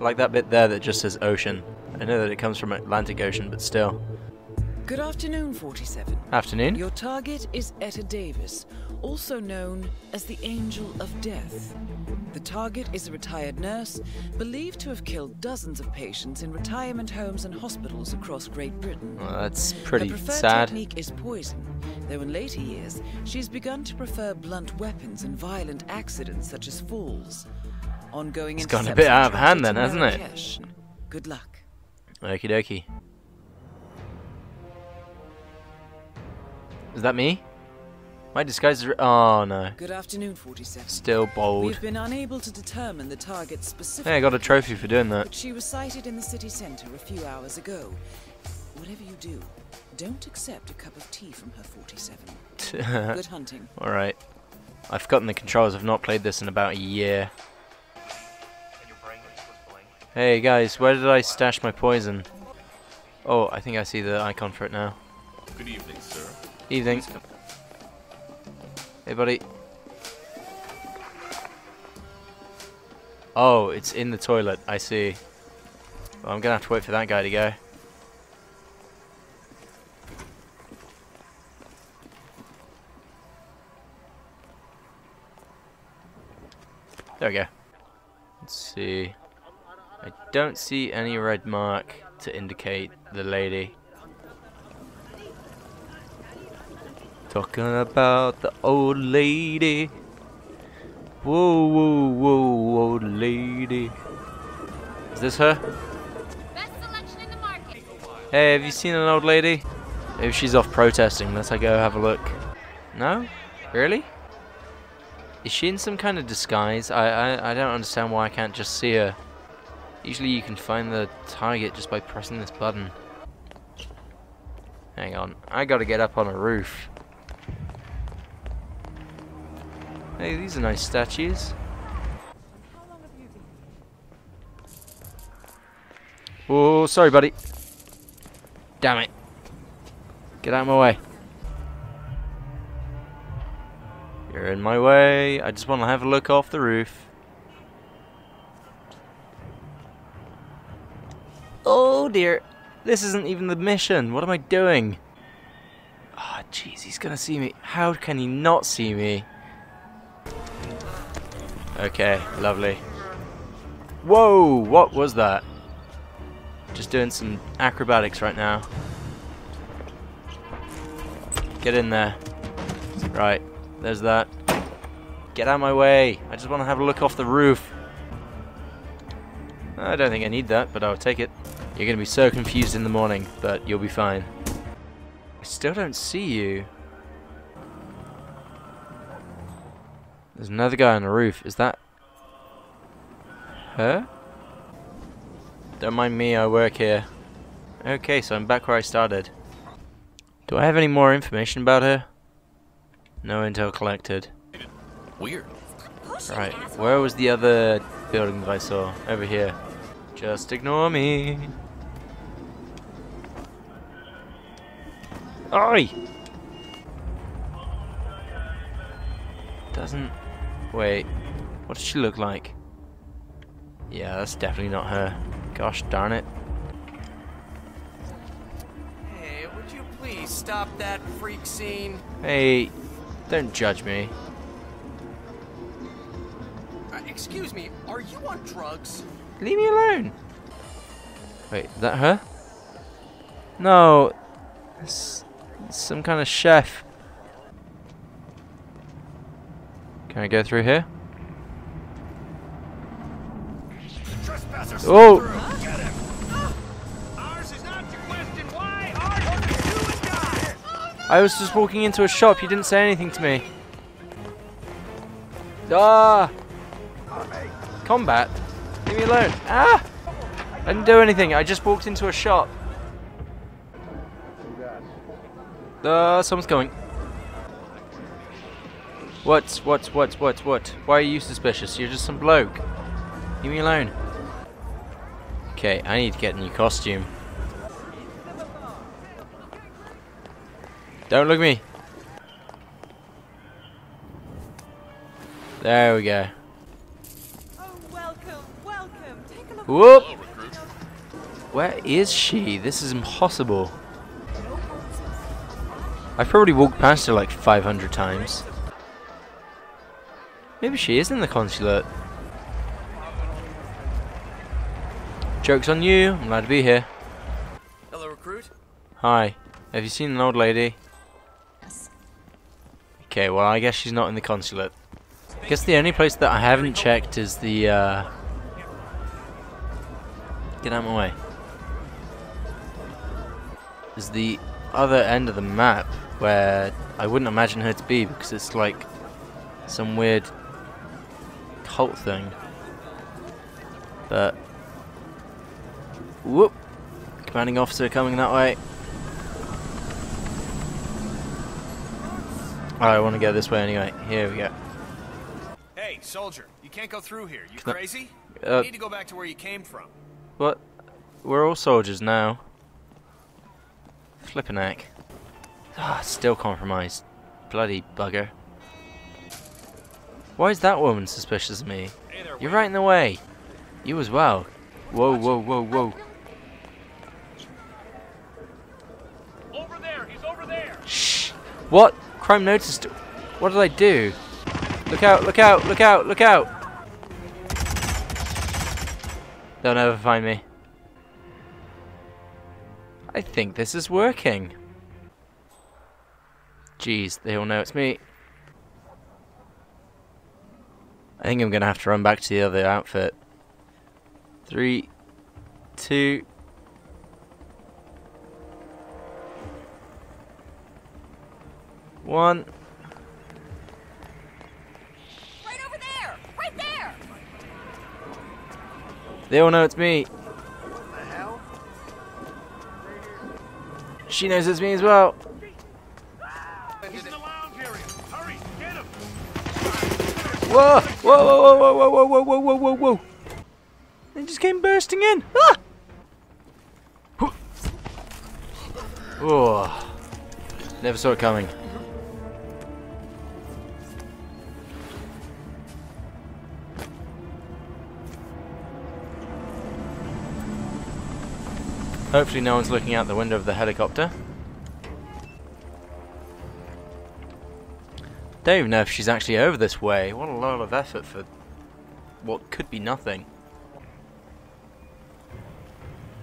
Like that bit there that just says ocean. I know that it comes from Atlantic Ocean, but still. Good afternoon, 47. Afternoon? Your target is Etta Davis, also known as the Angel of Death. The target is a retired nurse, believed to have killed dozens of patients in retirement homes and hospitals across Great Britain. Well, that's pretty Her preferred sad. technique is poison, though in later years she's begun to prefer blunt weapons and violent accidents such as falls. Ongoing It's gone a bit out of hand then, hasn't it? Good luck. Okie dokie. Is that me? My disguise is. Oh no. Good afternoon, 47. Still bold. We've been unable to determine the target's specific. Hey, I got a trophy for doing that. But she was sighted in the city centre a few hours ago. Whatever you do, don't accept a cup of tea from her 47. Good hunting. Alright. I've forgotten the controls. I've not played this in about a year. Hey guys, where did I stash my poison? Oh, I think I see the icon for it now. Good evening, sir. Evening. Hey buddy. Oh, it's in the toilet. I see. Well, I'm gonna have to wait for that guy to go. There we go. Let's see. I don't see any red mark to indicate the lady. Talking about the old lady. Whoa, whoa, whoa, old lady. Is this her? Best selection in the market. Hey, have you seen an old lady? Maybe she's off protesting. Let's go have a look. No? Really? Is she in some kind of disguise? I, I, I don't understand why I can't just see her. Usually you can find the target just by pressing this button. Hang on. I gotta get up on a roof. Hey, these are nice statues. Oh, sorry, buddy. Damn it. Get out of my way. You're in my way. I just want to have a look off the roof. Oh dear. This isn't even the mission. What am I doing? Oh, jeez, he's gonna see me. How can he not see me? Okay, lovely. Whoa, what was that? Just doing some acrobatics right now. Get in there. Right, there's that. Get out of my way. I just want to have a look off the roof. I don't think I need that, but I'll take it. You're going to be so confused in the morning, but you'll be fine. I still don't see you. There's another guy on the roof. Is that her? Don't mind me, I work here. Okay, so I'm back where I started. Do I have any more information about her? No intel collected. Weird. Right, where was the other building that I saw? Over here. Just ignore me. Oi! Doesn't... Wait. What does she look like? Yeah, that's definitely not her. Gosh darn it. Hey, would you please stop that freak scene? Hey, don't judge me. Uh, excuse me, are you on drugs? Leave me alone. Wait, is that her? No. It's, some kind of chef. Can I go through here? Oh! I was just walking into a shop. You didn't say anything to me. Ah! Combat? Leave me alone. Ah! I didn't do anything. I just walked into a shop. Uh, someone's coming. What? What? What? What? What? Why are you suspicious? You're just some bloke. Leave me alone. Okay, I need to get a new costume. Don't look at me. There we go. Oh, welcome, welcome. Take a look Whoop! Hello. Where is she? This is impossible. I've probably walked past her like 500 times. Maybe she is in the consulate. Joke's on you. I'm glad to be here. Hello, recruit. Hi. Have you seen an old lady? Yes. Okay, well I guess she's not in the consulate. I guess the only place that I haven't checked is the uh Get out of my way. Is the other end of the map where I wouldn't imagine her to be because it's like some weird cult thing. But whoop commanding officer coming that way. I want to go this way anyway. Here we go. Hey, soldier, you can't go through here. You Can I- crazy? Uh, you need to go back to where you came from. What? We're all soldiers now. Flippin' heck. Ah, still compromised. Bloody bugger. Why is that woman suspicious of me? You're right in the way. You as well. Whoa, whoa, whoa, whoa. Over there. He's over there. Shh. What? Crime noticed. What did I do? Look out, look out, look out, look out. They'll never find me. I think this is working. Jeez, they all know it's me. I think I'm gonna have to run back to the other outfit. Three, two, one. Right over there! Right there! They all know it's me. She knows it's me as well. He's in the lounge area. Hurry, get him. Whoa! Whoa! Whoa! Whoa! Whoa! Whoa! Whoa! Whoa! Whoa! Whoa! Whoa! They just came bursting in. Ah! Oh! Never saw it coming. Hopefully no one's looking out the window of the helicopter. Don't even know if she's actually over this way. What a lot of effort for what could be nothing.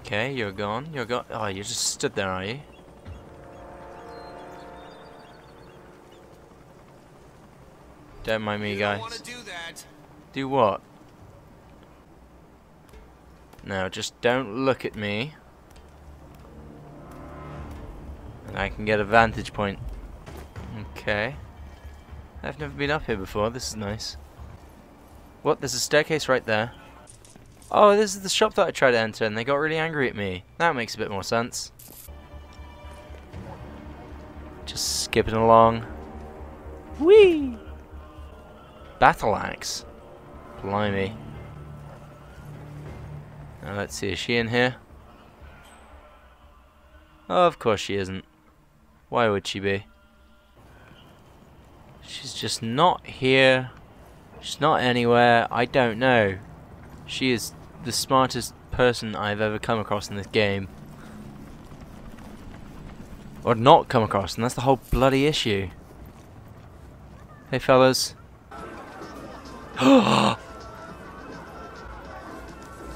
Okay, you're gone. You're gone. Oh, you just stood there, are you? Don't mind me, you guys. do. Do what? No, just don't look at me. I can get a vantage point. Okay. I've never been up here before. This is nice. What? There's a staircase right there. Oh, this is the shop that I tried to enter and they got really angry at me. That makes a bit more sense. Just skipping along. Whee! Battle axe. Blimey. Now let's see, is she in here? Oh, of course she isn't. Why would she be? She's just not here. She's not anywhere. I don't know. She is the smartest person I've ever come across in this game. Or not come across, and that's the whole bloody issue. Hey fellas. I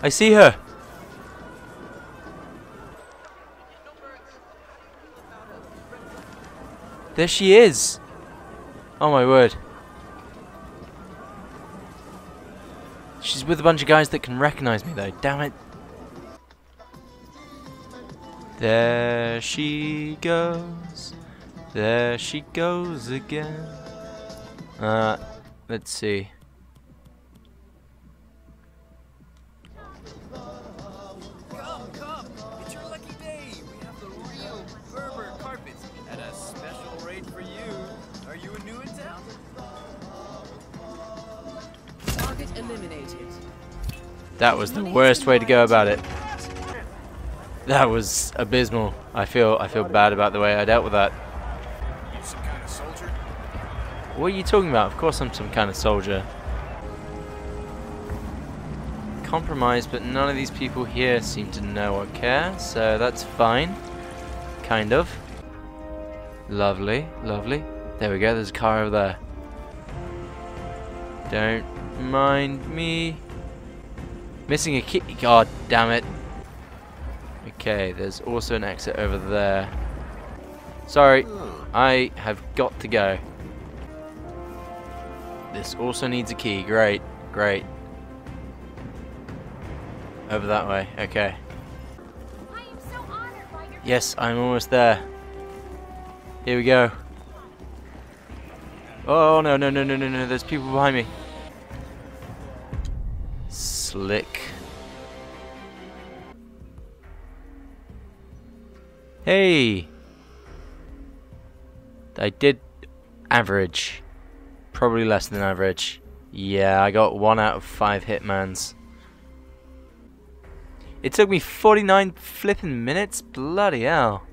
see her. There she is. Oh my word. She's with a bunch of guys that can recognize me though. Damn it. There she goes. There she goes again. Uh, let's see. That was the worst way to go about it. That was abysmal. I feel I feel bad about the way I dealt with that. You some kind of soldier? What are you talking about? Of course I'm some kind of soldier. compromised, but none of these people here seem to know or care, so that's fine. Kind of. Lovely, lovely. There we go, there's a car over there. Don't mind me. Missing a key. God damn it. Okay, there's also an exit over there. Sorry, hmm. I have got to go. This also needs a key. Great, great. Over that way. Okay. So honored by your Yes, I'm almost there. Here we go. Oh no no no no no no! There's people behind me. Slick. Hey. I did average. Probably less than average. Yeah, I got one out of five hitmans. It took me 49 flipping minutes? Bloody hell.